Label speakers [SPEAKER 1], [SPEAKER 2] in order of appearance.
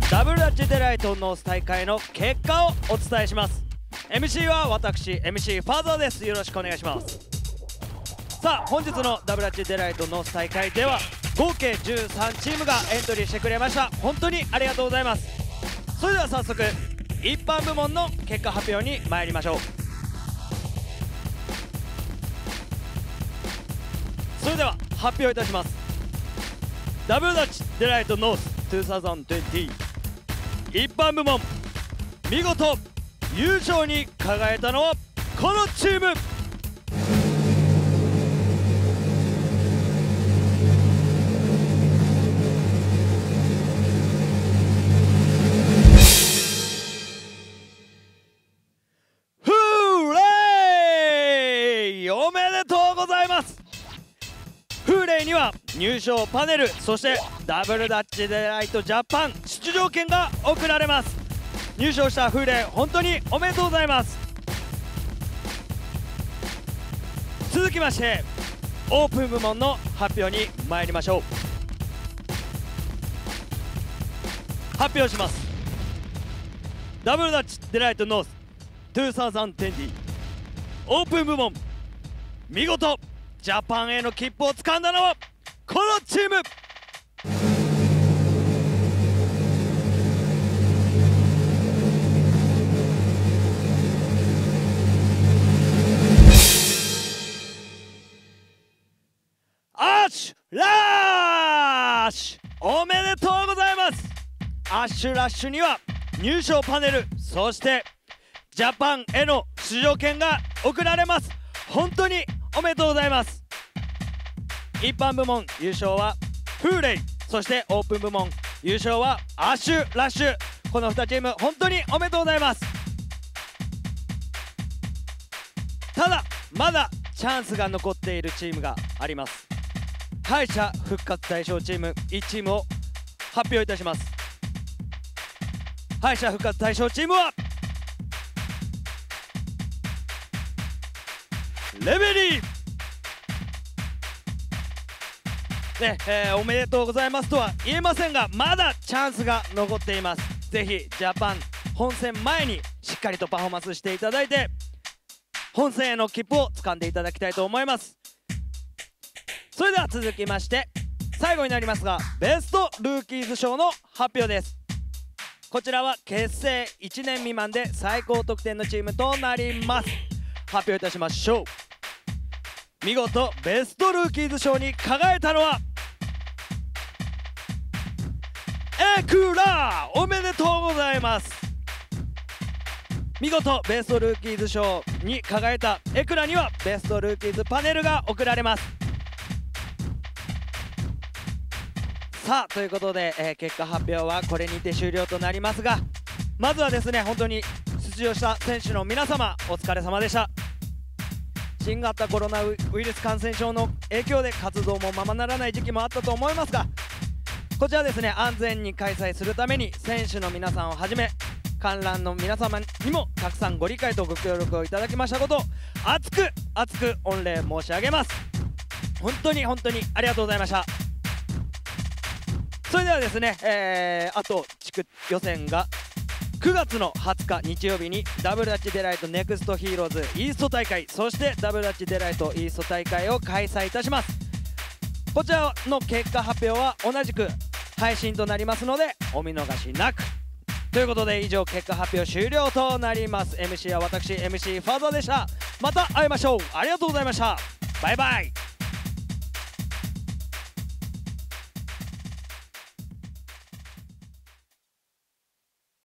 [SPEAKER 1] ダブルダッチデライトノース大会の結果をお伝えします。MC は私 MC ファーザーです。よろしくお願いします。さあ本日のダブラッチデライトノース大会では合計13チームがエントリーしてくれました。本当にありがとうございます。それでは早速一般部門の結果発表に参りましょう。それでは発表いたします。ダブルダッチデライトノース2020一般部門。見事優勝に輝いたのはこのチーム。フーレイ!おめでとうございます。フーレイには入賞パネルそしてダブルダッチデライトジャパン出場権が贈られます。入賞したフーレイ本当におめでとうございます。続きましてオープン部門の発表に参りましょう。発表します。ダブルダッチデライトノース2020オープン部門見事。ジャパンへの切符を掴んだのはこのチーム。アッシュラッシュ。おめでとうございます。アッシュラッシュには入賞パネルそしてジャパンへの出場権が贈られます。本当におめでとうございます。一般部門優勝はフーレイ。そしてオープン部門優勝はアッシュラッシュ。この2チーム本当におめでとうございます。ただまだチャンスが残っているチームがあります。敗者復活対象チーム1チームを発表いたします。敗者復活対象チームはレベリー。ねえーおめでとうございますとは言えませんがまだチャンスが残っています。ぜひジャパン本戦前にしっかりとパフォーマンスしていただいて本戦への切符を掴んでいただきたいと思います。それでは続きまして最後になりますがベストルーキーズ賞の発表です。こちらは結成1年未満で最高得点のチームとなります。発表いたしましょう。見事ベストルーキーズ賞に輝いたのはエクラおめでとうございます。見事ベストルーキーズ賞に輝いたエクラにはベストルーキーズパネルが贈られます。さあということで、えー結果発表はこれにて終了となりますがまずはですね本当に出場した選手の皆様お疲れ様でした。新型コロナウイルス感染症の影響で活動もままならない時期もあったと思いますがこちらですね安全に開催するために選手の皆さんをはじめ観覧の皆様にもたくさんご理解とご協力をいただきましたことを熱く熱く御礼申し上げます。本当に本当にありがとうございました。それではですね、えーあと地区予選が9月の20日日曜日にダブルダッチデライトネクストヒーローズイースト大会そしてダブルダッチデライトイースト大会を開催いたします。こちらの結果発表は同じく配信となりますのでお見逃しなく。ということで以上結果発表終了となります。MC は私 MC ファーザーでした。また会いましょう。ありがとうございました。バイバイ。